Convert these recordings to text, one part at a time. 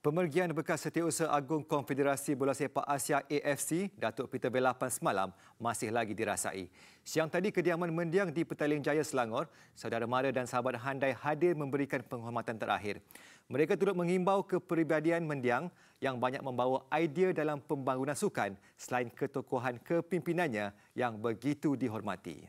Pemergian bekas Setiausaha Agung Konfederasi Bola Sepak Asia AFC, Datuk Peter Belapan semalam masih lagi dirasai. Siang tadi kediaman mendiang di Petaling Jaya Selangor, saudara mara dan sahabat handai hadir memberikan penghormatan terakhir. Mereka turut mengimbau kepribadian mendiang yang banyak membawa idea dalam pembangunan sukan selain ketokohan kepimpinannya yang begitu dihormati.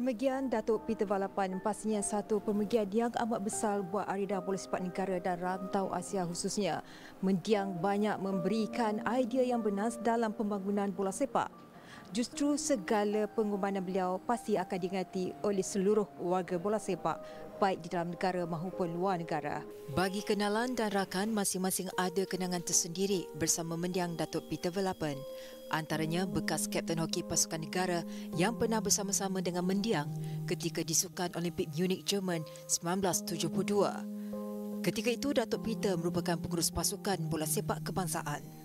Permegian Datuk Peter Valapan pastinya satu permegian yang amat besar buat Arida Bola Sepak Negara dan Rantau Asia khususnya. Mendiang banyak memberikan idea yang benar dalam pembangunan bola sepak. Justru segala pengorbanan beliau pasti akan diingati oleh seluruh warga bola sepak baik di dalam negara maupun luar negara. Bagi kenalan dan rakan masing-masing ada kenangan tersendiri bersama mendiang Datuk Peter Valapan antaranya bekas kapten hoki pasukan negara yang pernah bersama-sama dengan mendiang ketika di Sukan Olimpik Munich, Jerman 1972. Ketika itu, Datuk Peter merupakan pengurus pasukan bola sepak kebangsaan.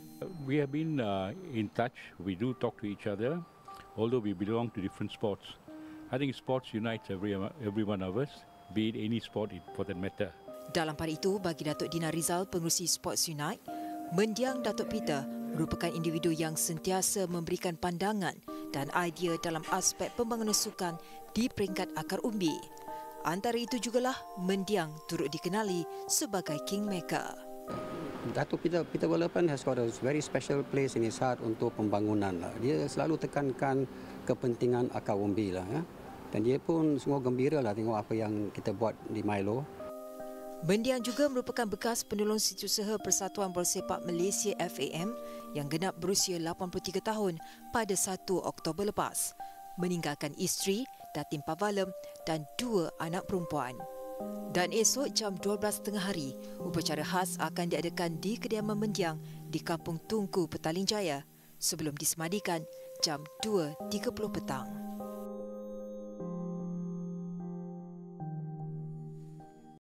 We have been uh, in touch. We do talk to each other, although we belong to different sports. I think sports unites every, every one of us, be it any sport for that matter. Dalam pada itu, bagi Datuk Dina Rizal, pengurusi Sports Unite, mendiang Datuk Peter merupakan individu yang sentiasa memberikan pandangan dan idea dalam aspek pembangunan sukan di peringkat akar umbi. Antara itu jugalah mendiang turut dikenali sebagai kingmaker. Datuk Peter Peter Balapan has got a very special place in his heart untuk pembangunan lah. Dia selalu tekankan kepentingan akar umbi lah ya. Dan dia pun semua gembira lah tengok apa yang kita buat di Milo. Mendiang juga merupakan bekas penolong setiausaha Persatuan Bola Sepak Malaysia FAM yang genap berusia 83 tahun pada 1 Oktober lepas, meninggalkan isteri, Datin Pavalem dan dua anak perempuan. Dan esok jam 12.30 hari, upacara khas akan diadakan di kediaman mendiang di Kampung Tungku Petaling Jaya sebelum disemadikan jam 2.30 petang.